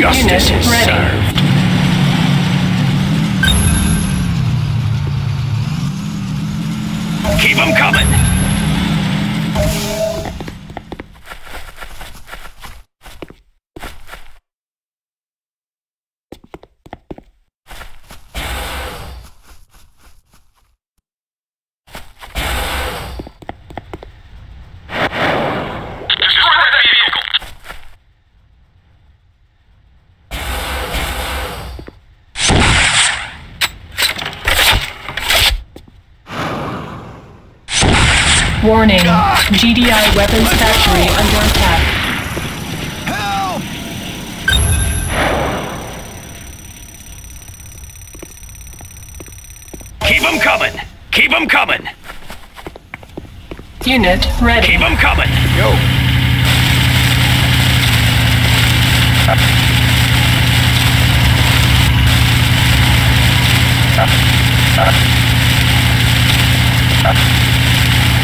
Justice is ready. served. Keep them coming. Destroy that vehicle. Warning. GDI weapons factory under attack. Help! Keep them coming. Keep them coming. Unit ready. Keep them coming. Yo. Perfect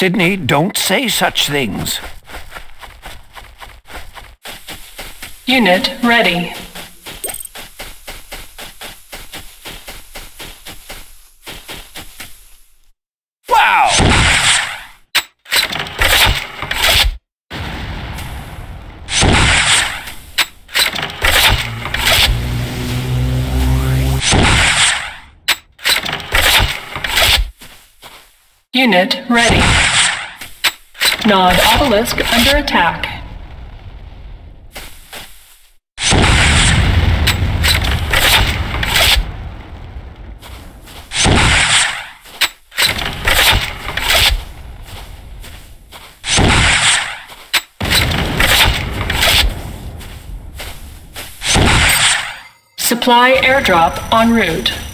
Sydney, don't say such things. Unit ready. Wow! Unit. Nod obelisk under attack. Supply airdrop en route.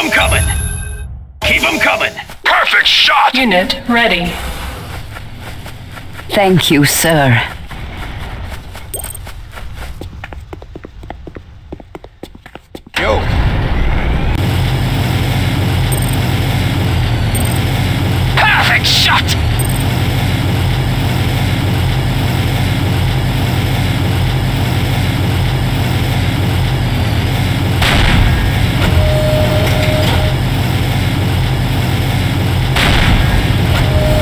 Keep 'em coming. Keep 'em coming. Perfect shot! Unit ready. Thank you, sir. Yo. Perfect shot!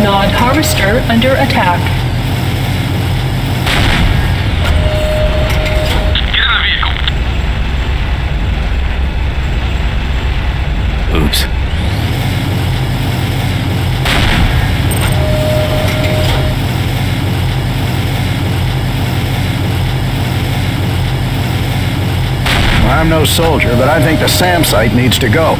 Nod harvester under attack. Get in the vehicle. Oops. I'm no soldier, but I think the SAM site needs to go.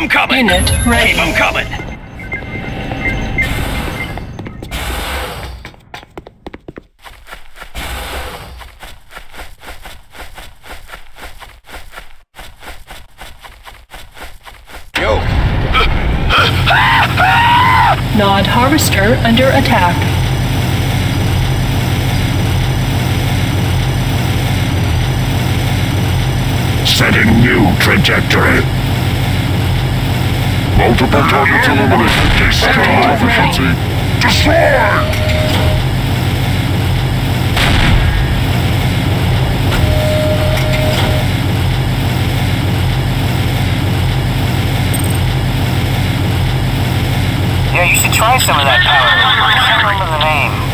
Keep 'em coming. Unit ready. Keep 'em coming. Yo. Nod harvester under attack. Setting new trajectory. Multiple targets eliminated. Efficiency. Destroy! Yeah, you should try some of that power. I can't remember the name.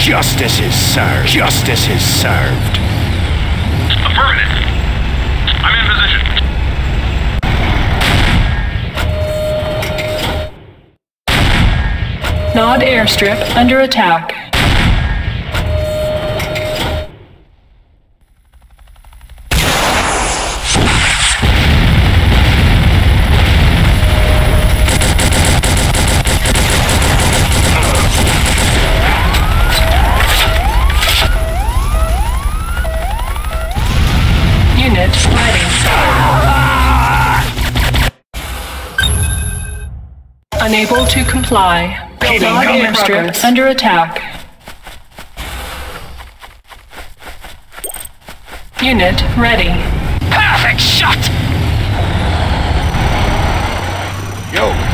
Justice is served. Justice is served. Affirmative. I'm in position. Nod airstrip under attack. Unable to comply. Keep 'em airstrip under attack. Unit ready. Perfect shot! Yo.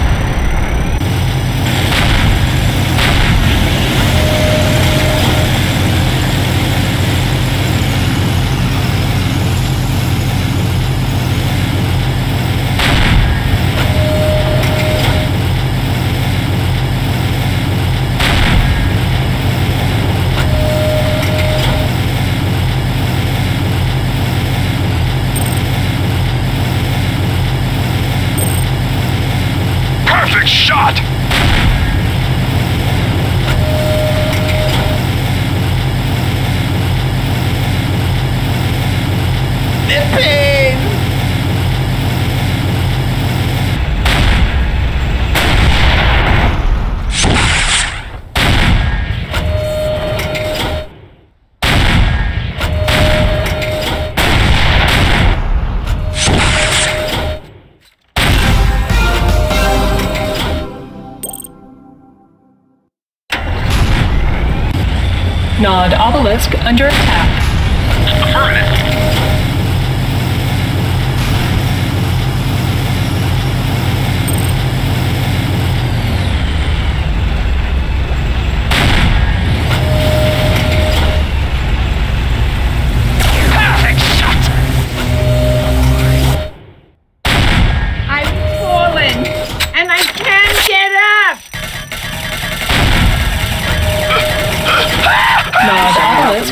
Under attack. Affirmative.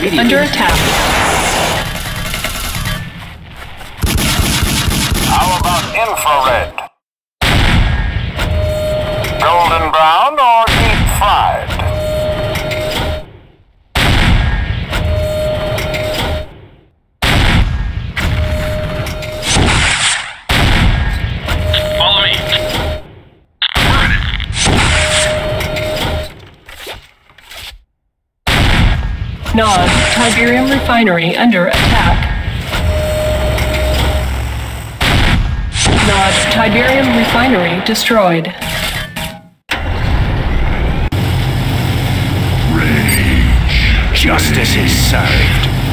Obelisk under attack. How about infrared? Golden brown or Nod Tiberium refinery under attack. Nod Tiberium refinery destroyed. Rage. Justice is served.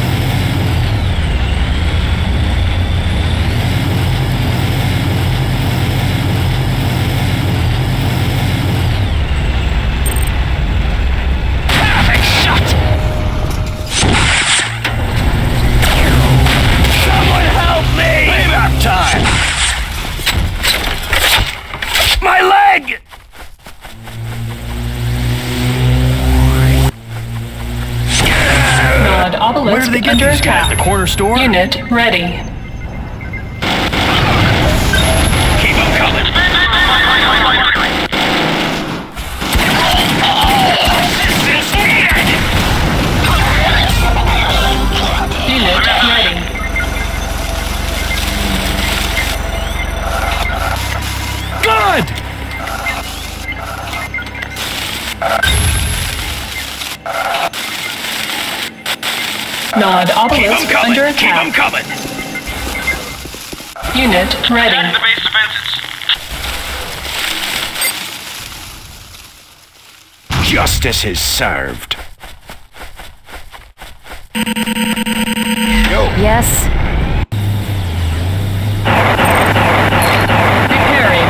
Corner store? Unit ready. Nod Keep obelisk 'em coming! under Keep 'em attack. coming! Unit Attack ready. the base defenses. Justice is served. Yes. Repairing.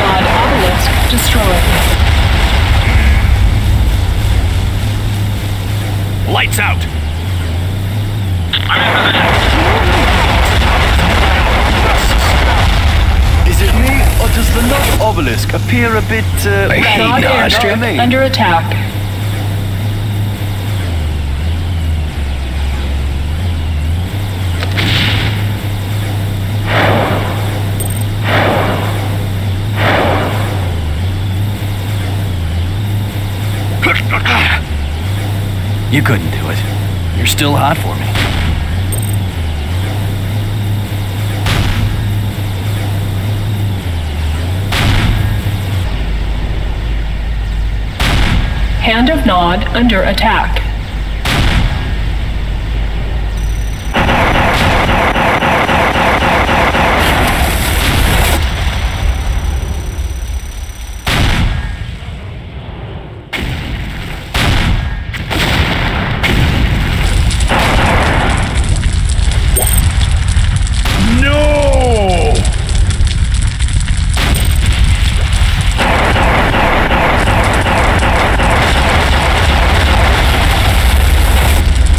Nod obelisk destroyed. Lights out! I'm in position. Is it me, or does the Nod obelisk appear a bit, uh, Hey, weak? Nod Nod, I airstrip mean? under attack. You couldn't do it. You're still hot for me. Hand of Nod under attack. No!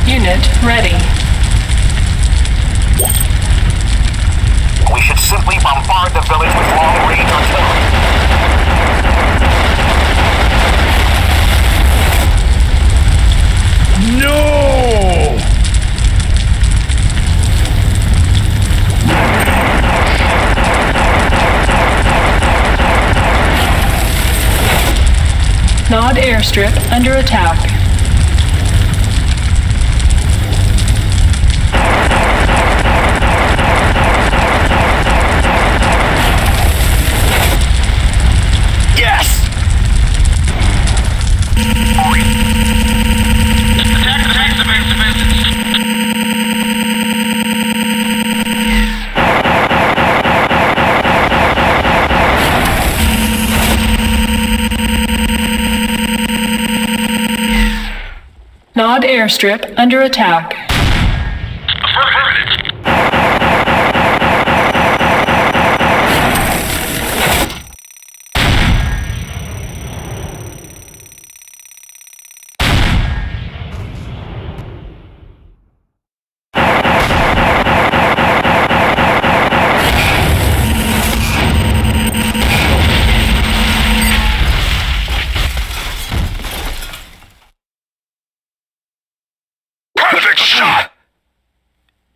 Unit ready. We should simply bombard the village with long-range artillery. No! Airstrip under attack. Airstrip under attack.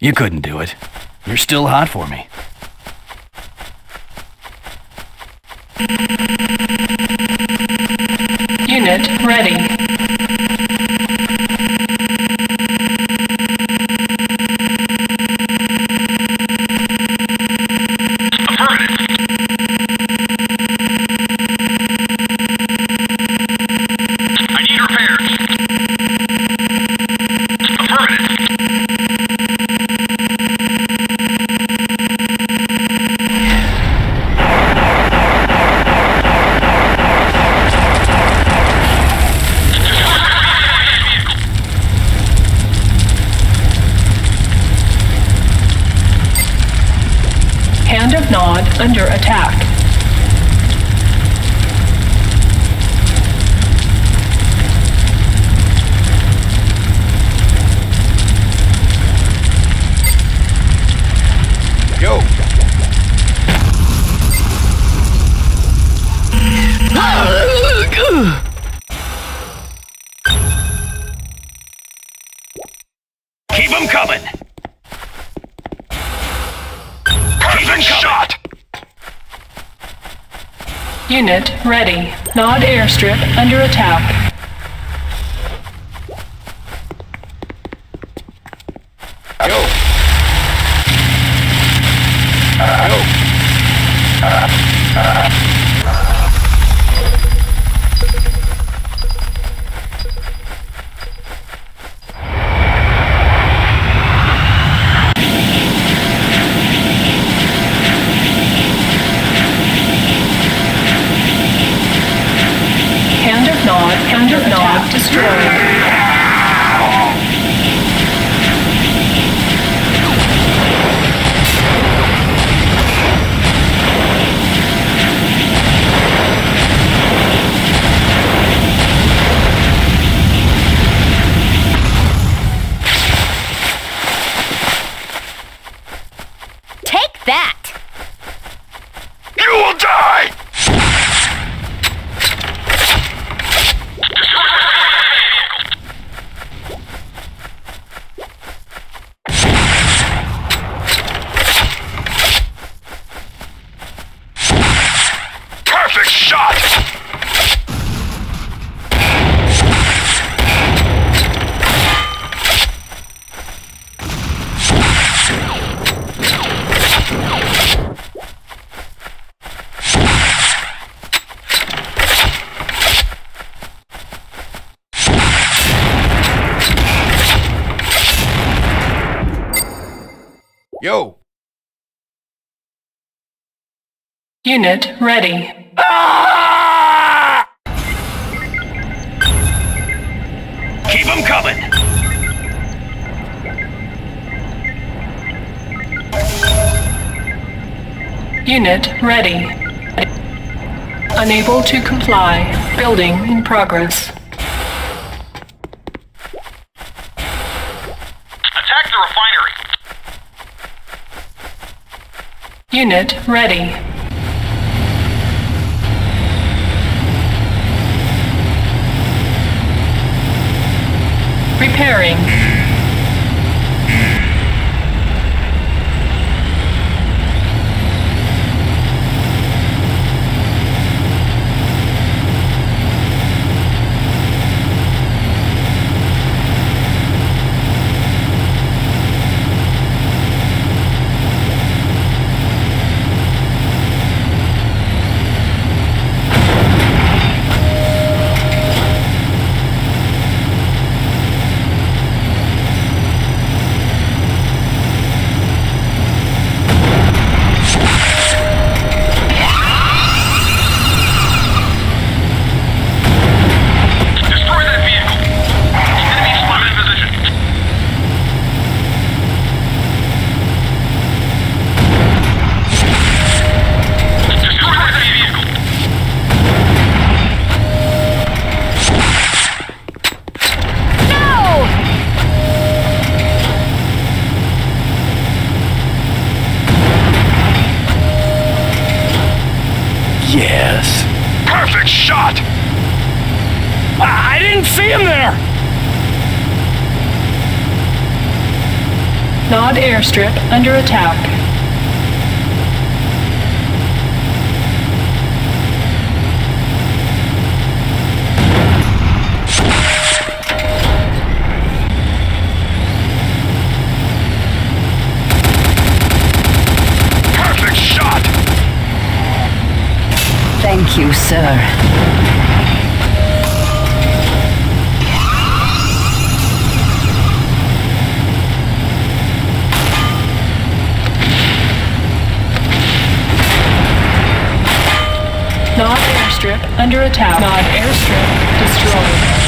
You couldn't do it. You're still hot for me. Unit ready. Unit ready. Nod airstrip under attack. Go! Go! Hand of Nod, hand of Nod destroyed. Take that! You will die! Perfect shot! Yo! Unit ready. Keep them coming! Unit ready. Unable to comply. Building in progress. Attack the refinery. Unit ready. Repairing. shot! I didn't see him there! Nod airstrip under attack. Thank you, sir. Nod airstrip under attack. Nod airstrip destroyed.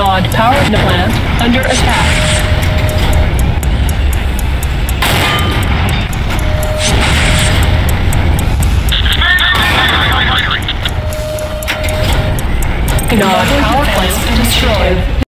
Nod power plant under attack.